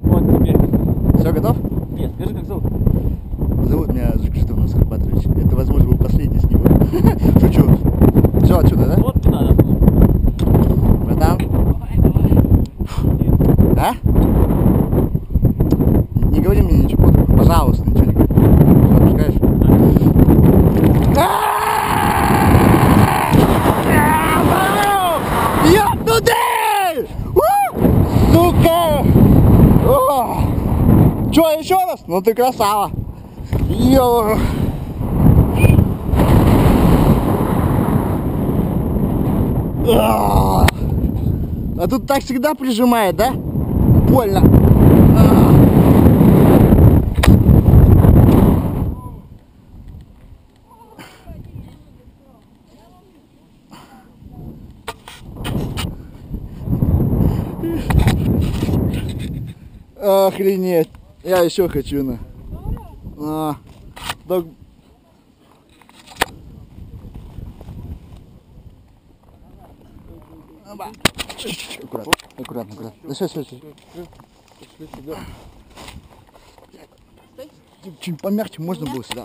Вот теперь. Все, готов? Нет, скажи, как зовут? Зовут меня Жукшитов Насар Батрович. Это, возможно, был последний снимок. Шучу. Все отсюда, да? Вот не надо. Братан? А? Не говори мне ничего плохого. Пожалуйста, ничего не говори. Все, отпускаешь? Ёбнутый! У! Сука! О! Чё, еще раз? Ну ты красава. Ё! А А тут так всегда прижимает, да? Больно. А. Охренеть. Я еще хочу на. А. Так Аккуратно, аккуратно, аккуратно. Да все, все, все. Чуть помягче можно было сюда.